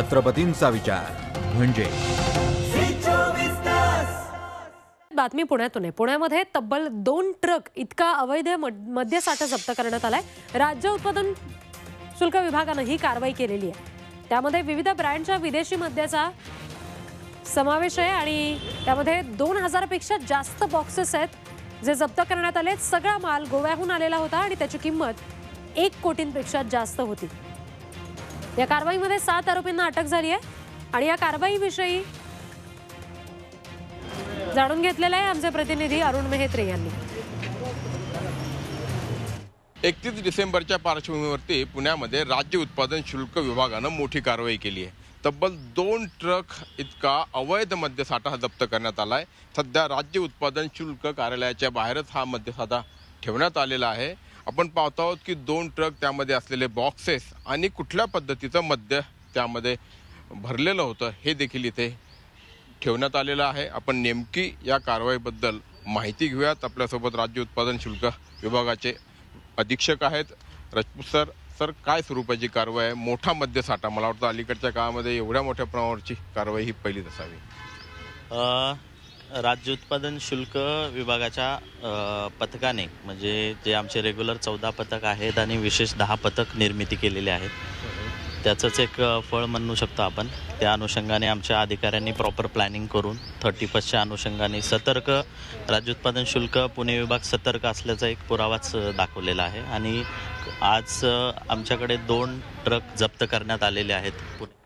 छत्रपतींचा विचार. म्हणजे? बातमी पुण्यातून आहे. पुण्यामध्ये तब्बल दोन ट्रक इतका अवैध मद्यसाठा जप्त करण्यात आलाय. राज्य उत्पादन शुल्क विभागानं ही कारवाई केलेली आहे. त्यामध्ये विविध ब्रँडच्या विदेशी मद्याचा समावेश आहे आणि त्यामध्ये दोन हजारपेक्षा जास्त बॉक्सेस आहेत जे जप्त करण्यात आले सगळा माल गोव्याहून आलेला होता आणि त्याची किंमत एक कोटींपेक्षा जास्त होती. या कारवाईमध्ये सात आरोपींना अटक झाली आहे आणि या कारवाईविषयी जाणून घेतलेलं आहे आमचे प्रतिनिधी अरुण मेहत्रे यांनी. एकतीस डिसेंबरच्या पार्श्वभूमीवरती पुण्यामध्ये राज्य उत्पादन शुल्क विभागानं मोठी कारवाई केली आहे. तब्बल दोन ट्रक इतका अवैध मद्यसाठा जप्त करण्यात आला आहे सध्या राज्य उत्पादन शुल्क कार्यालयाच्या बाहेरच हा मद्यसाठा ठेवण्यात आलेला आहे. आपण पाहतो आहोत की दोन ट्रक त्यामध्ये असलेले बॉक्सेस आणि कुठल्या पद्धतीचं मद्य त्यामध्ये भरलेलं होतं हे देखील इथे ठेवण्यात आलेलं आहे. आपण नेमकी या कारवाईबद्दल माहिती घेऊयात. आपल्यासोबत राज्य उत्पादन शुल्क विभागाचे अधीक्षक आहेत. राजपूत सर सर काय स्वरूपाची कारवाई आहे? मोठा मद्यसाठा मला वाटतं अलीकडच्या काळामध्ये एवढ्या मोठ्या प्रमाणावरची कारवाई ही पहिलीच असावी. राज्य उत्पादन शुल्क विभागाच्या पथकाने म्हणजे जे आमचे रेग्युलर चौदा पथक आहेत आणि विशेष दहा पथक निर्मिती केलेली आहेत. त्याचंच एक फळ म्हणू शकतो आपण. त्या अनुषंगाने आमच्या अधिकाऱ्यांनी प्रॉपर प्लॅनिंग करून थर्टी फर्स्टच्या अनुषंगाने सतर्क राज्य उत्पादन शुल्क पुणे विभाग सतर्क असल्याचा एक पुरावाच दाखवलेला आहे. आणि आज आमच्याकडे दोन ट्रक जप्त करण्यात आलेले आहेत पुणे.